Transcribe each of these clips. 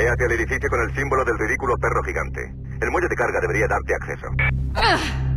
Ve hacia el edificio con el símbolo del ridículo perro gigante. El muelle de carga debería darte acceso. Cuidado,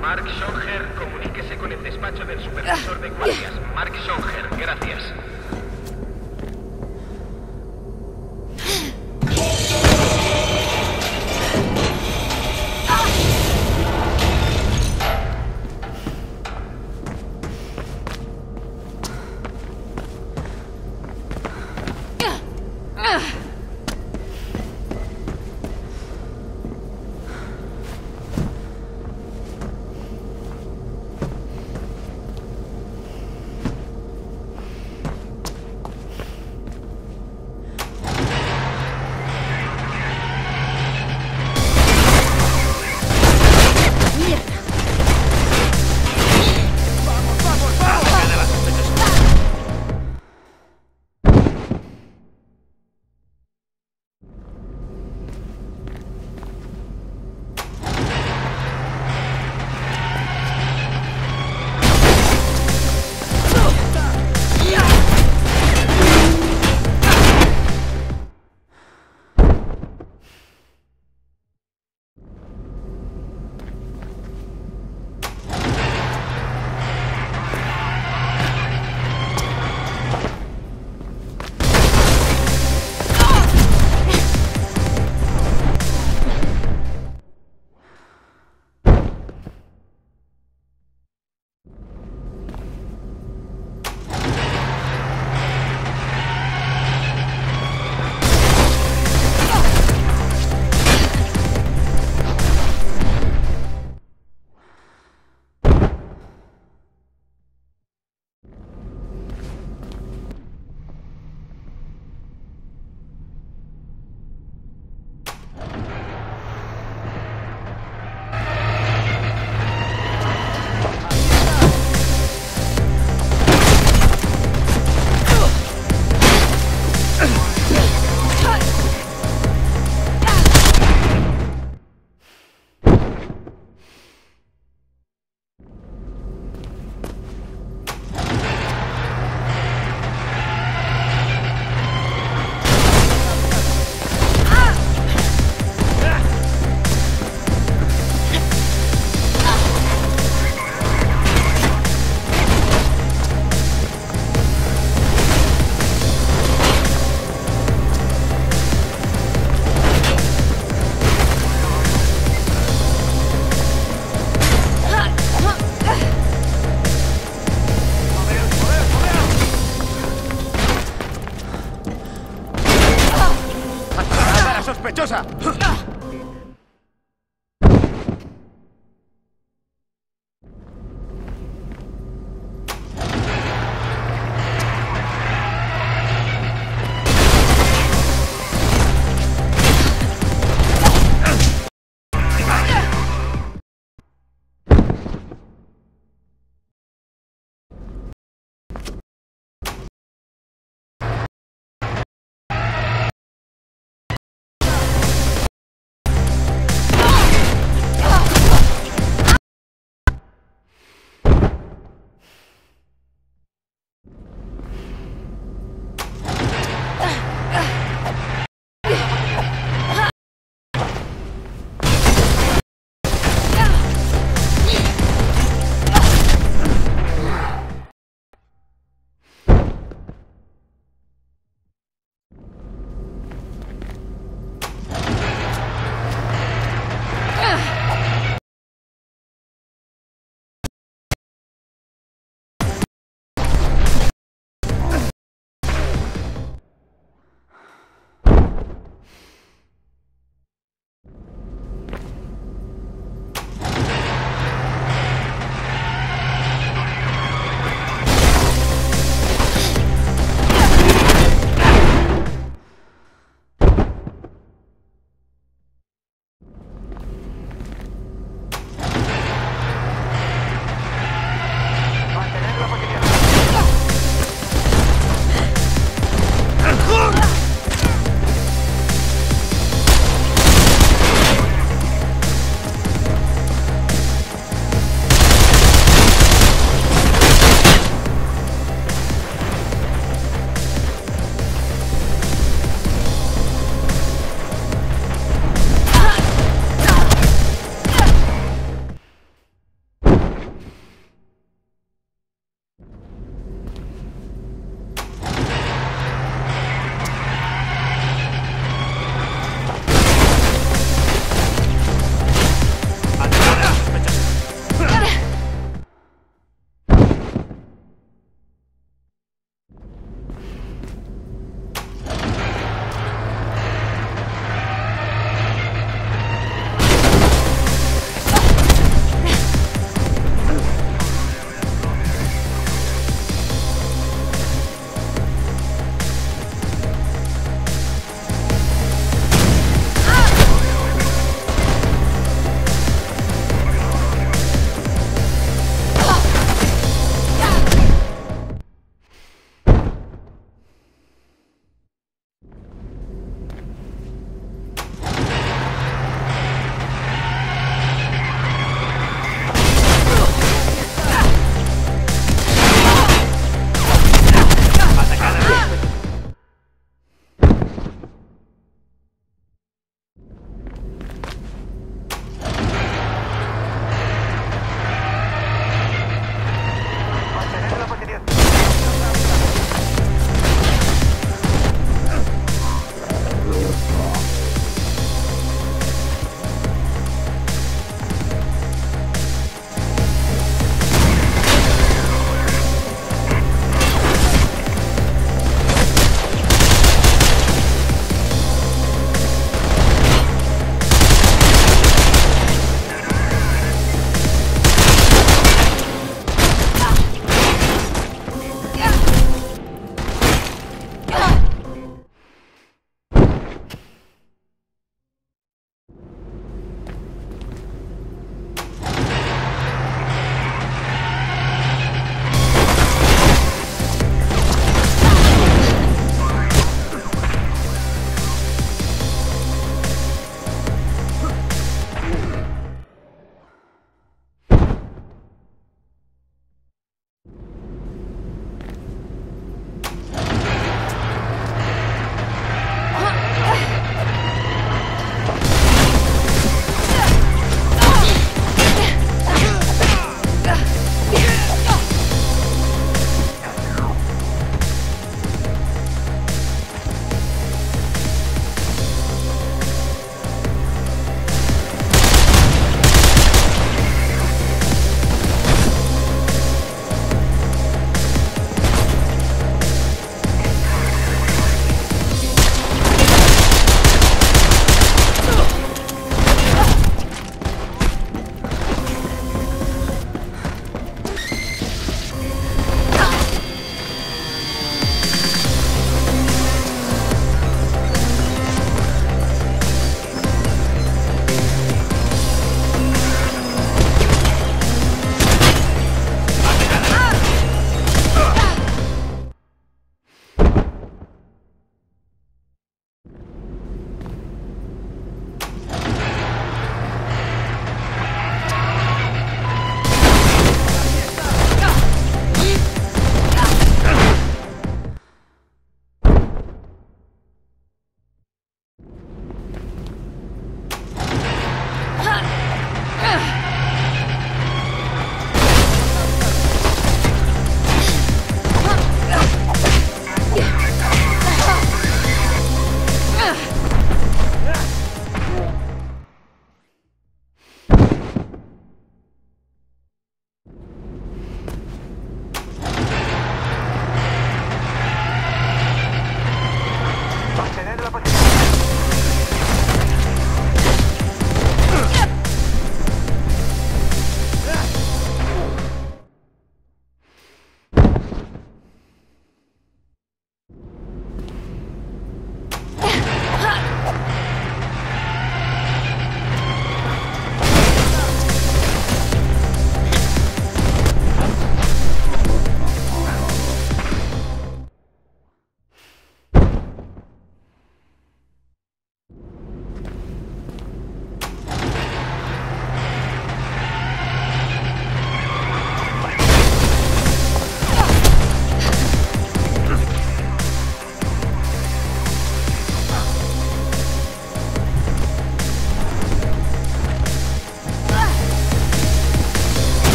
Mark Songer, comuníquese con el despacho del supervisor de guardias. Mark Songer, gracias.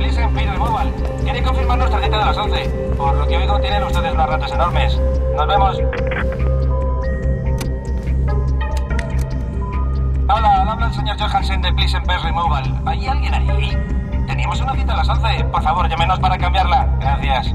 Please and Pay Removal. Quiere confirmar nuestra cita de las 11. Por lo que oigo, tienen ustedes unas ratas enormes. Nos vemos. Hola, habla el señor Johansen de Please and Pay Removal. ¿Hay alguien ahí? Teníamos una cita a las 11. Por favor, llámenos para cambiarla. Gracias.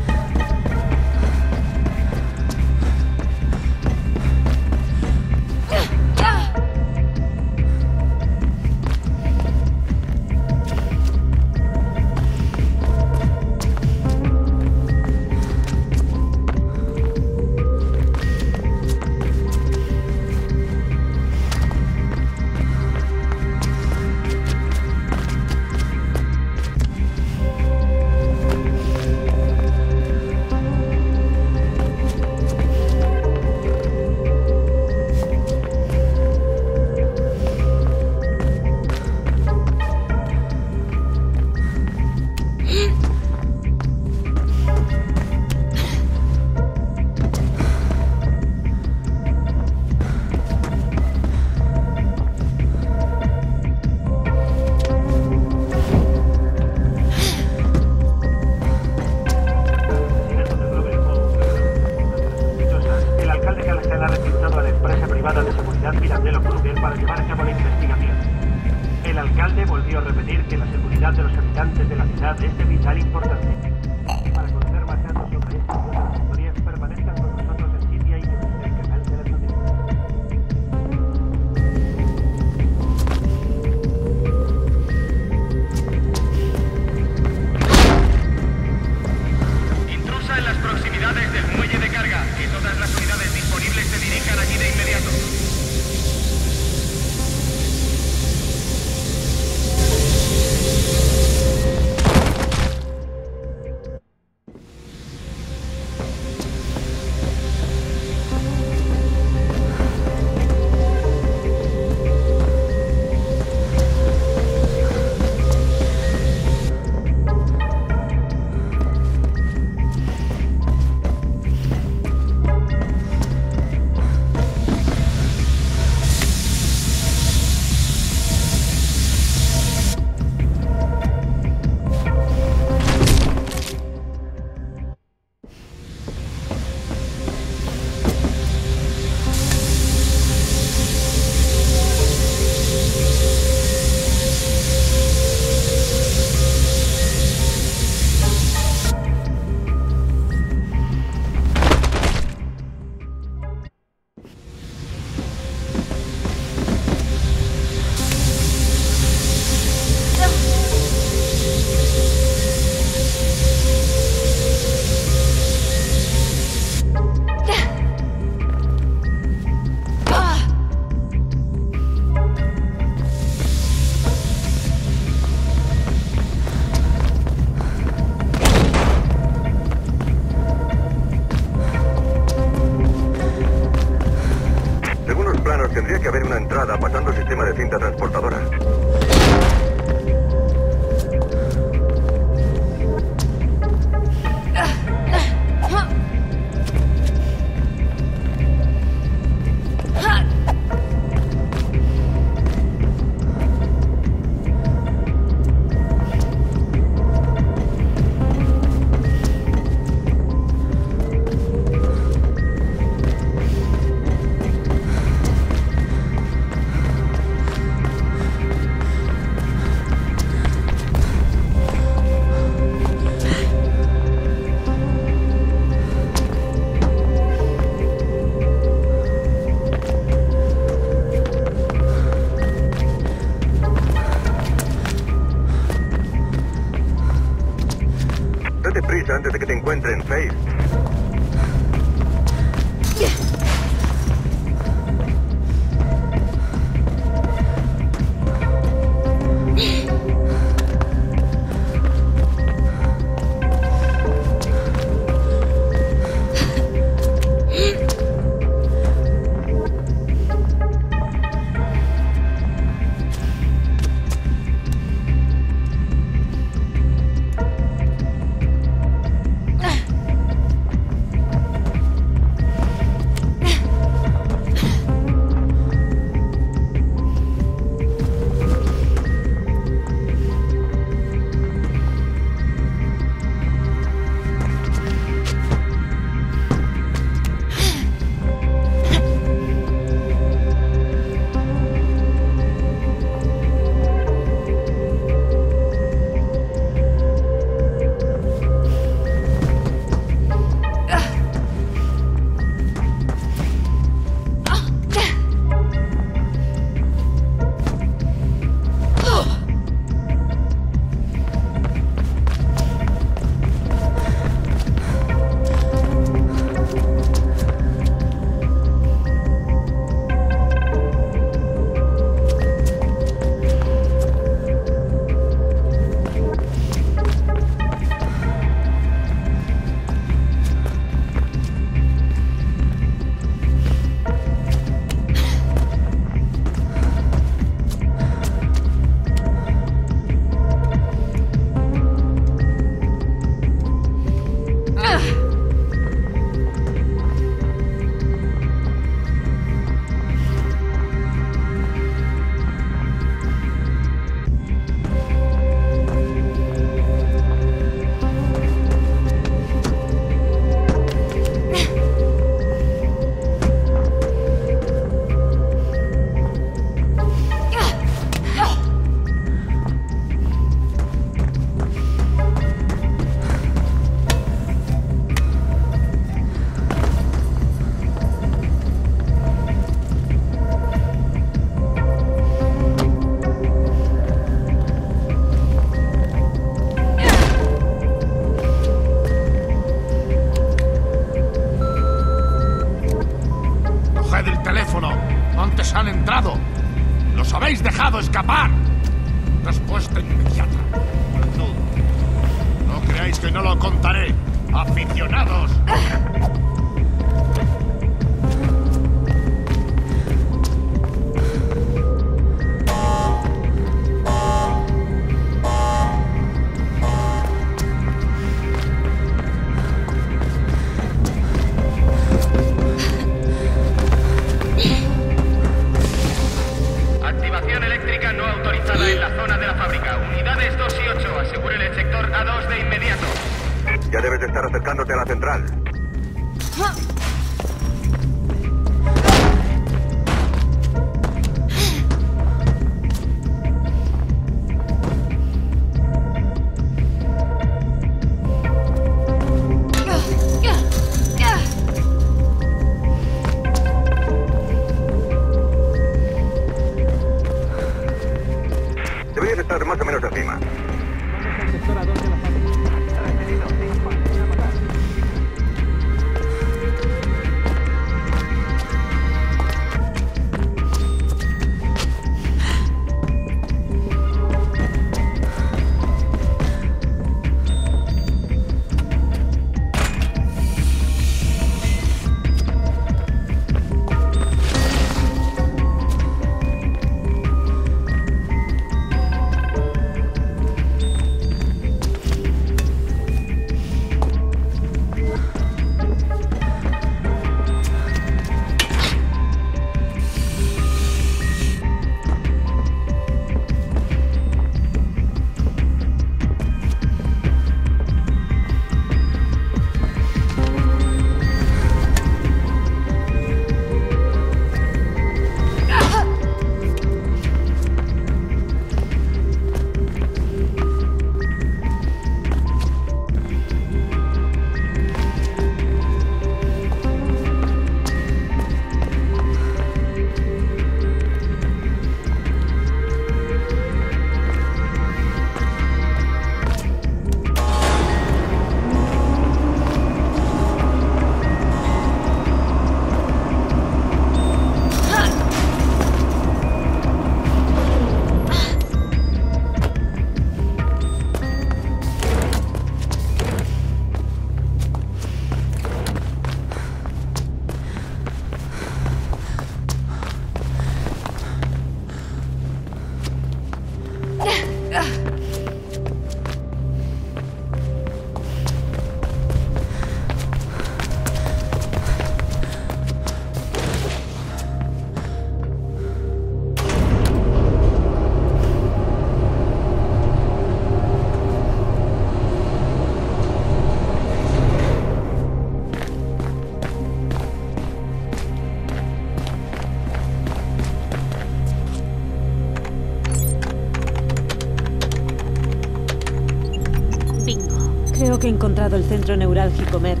Centro neurálgico Merck.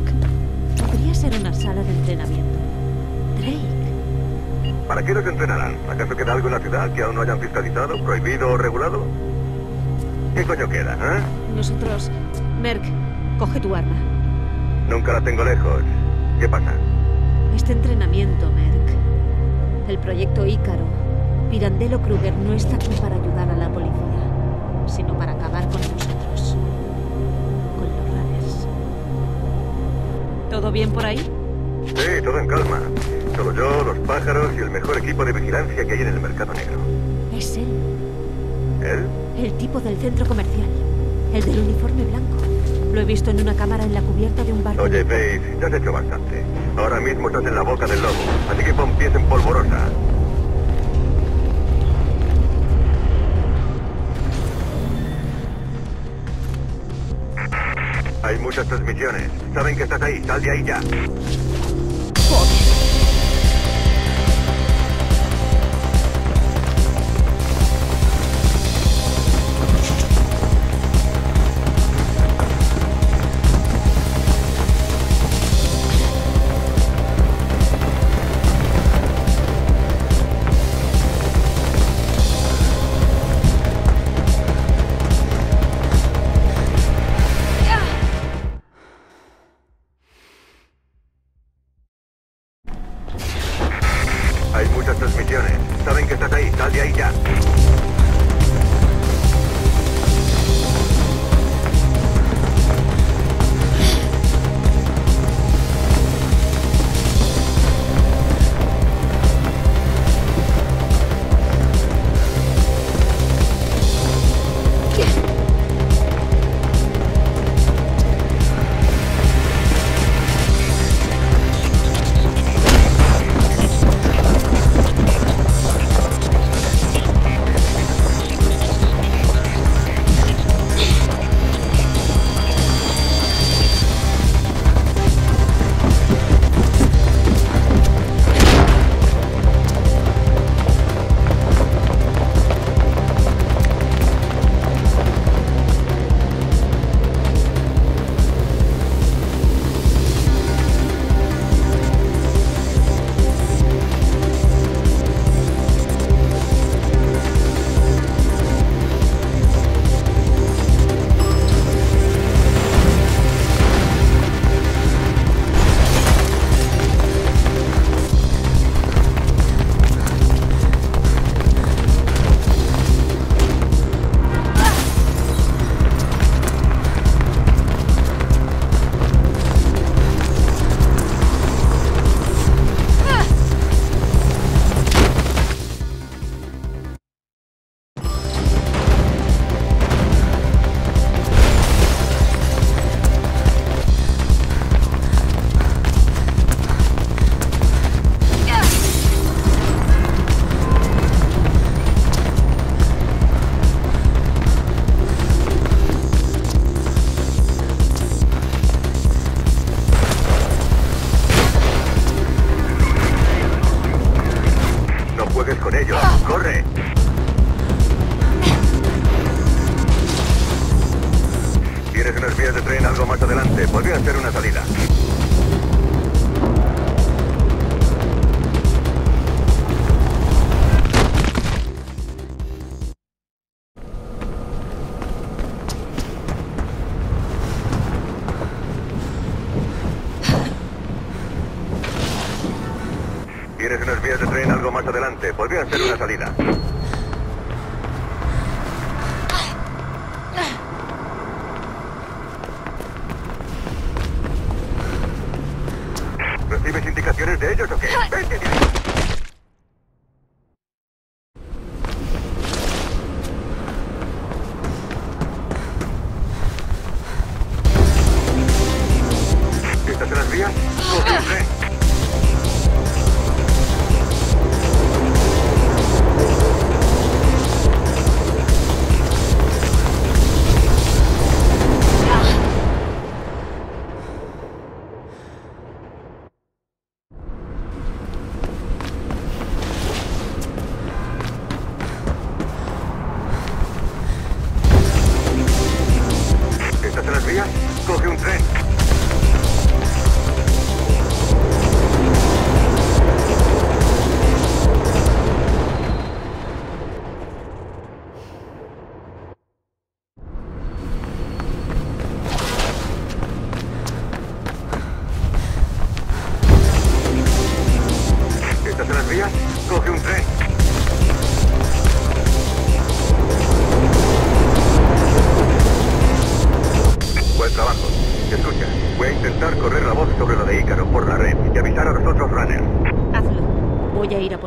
Podría ser una sala de entrenamiento. Drake. ¿Para qué los entrenarán? ¿Acaso queda algo en la ciudad que aún no hayan fiscalizado, prohibido o regulado? ¿Qué coño queda, eh? Nosotros... Merck, coge tu arma. Nunca la tengo lejos. ¿Qué pasa? Este entrenamiento, Merck. El proyecto Ícaro. Pirandello Kruger no está aquí para ayudar ¿Todo bien por ahí? Sí, todo en calma. Solo yo, los pájaros y el mejor equipo de vigilancia que hay en el mercado negro. Es él, ¿Él? el tipo del centro comercial. El del uniforme blanco. Lo he visto en una cámara en la cubierta de un barco. Oye, Pace, ya has hecho bastante. Ahora mismo estás en la boca del lobo, así que pon pies en polvorosa. Hay muchas transmisiones. Saben que estás ahí. Sal de ahí ya.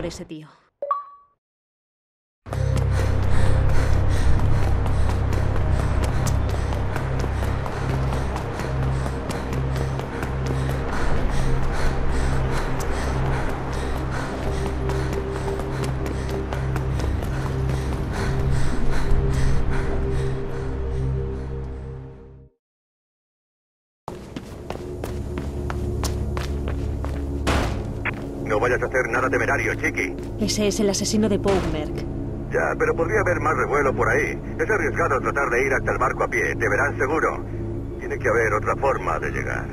Ese tío. Chiqui. Ese es el asesino de Poe, Merck. Ya, pero podría haber más revuelo por ahí. Es arriesgado tratar de ir hasta el barco a pie. Te verán seguro. Tiene que haber otra forma de llegar.